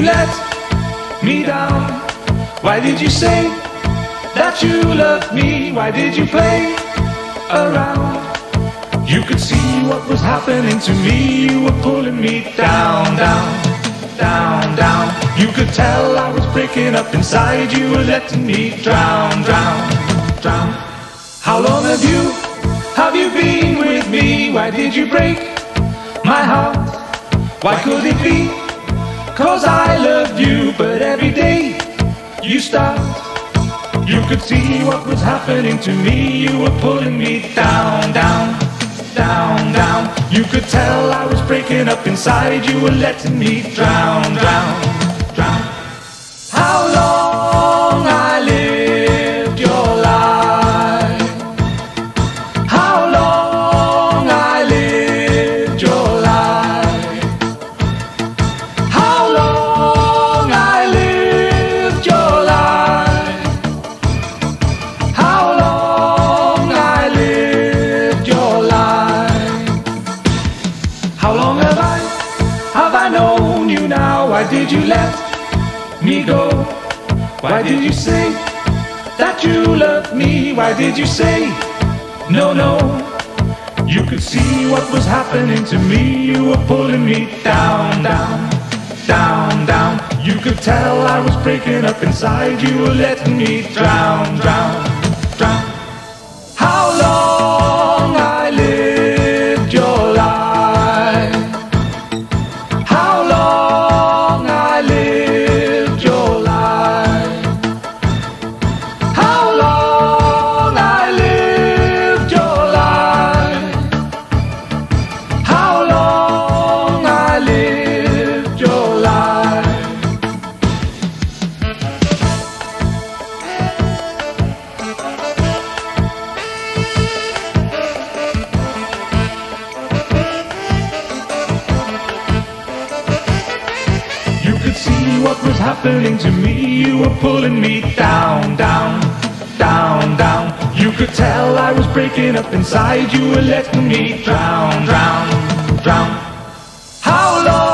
you let me down? Why did you say that you loved me? Why did you play around? You could see what was happening to me. You were pulling me down, down, down, down. You could tell I was breaking up inside. You were letting me drown, drown, drown. How long have you, have you been with me? Why did you break my heart? Why could it be? Cause I loved you, but every day you stopped. You could see what was happening to me. You were pulling me down, down, down, down. You could tell I was breaking up inside. You were letting me drown, drown, drown. Did you let me go? Why did you say that you loved me? Why did you say no, no? You could see what was happening to me. You were pulling me down, down, down, down. You could tell I was breaking up inside. You were letting me drown, drown, drown. what was happening to me. You were pulling me down, down, down, down. You could tell I was breaking up inside. You were letting me drown, drown, drown. How long?